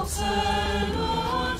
Of seno,